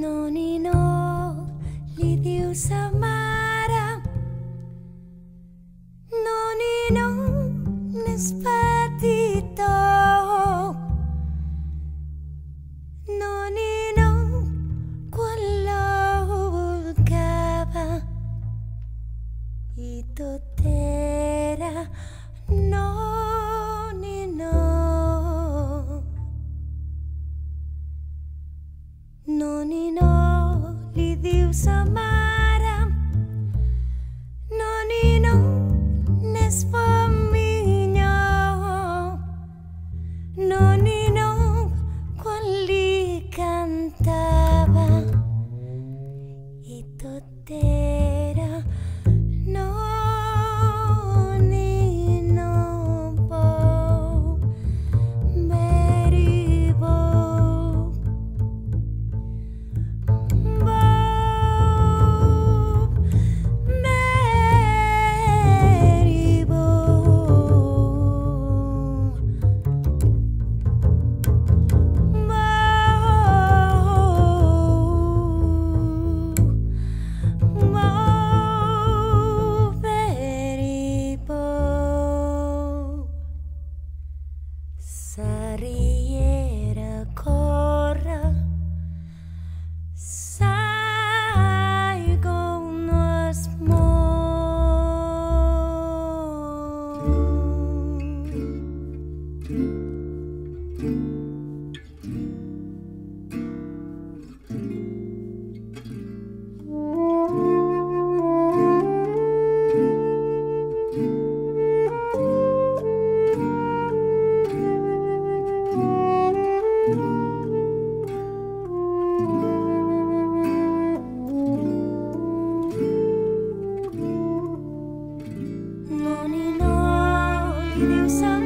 Nonino li diu sa mare Nonino n'és Τον είναι όλοι δύο σαμά sonríe. sun.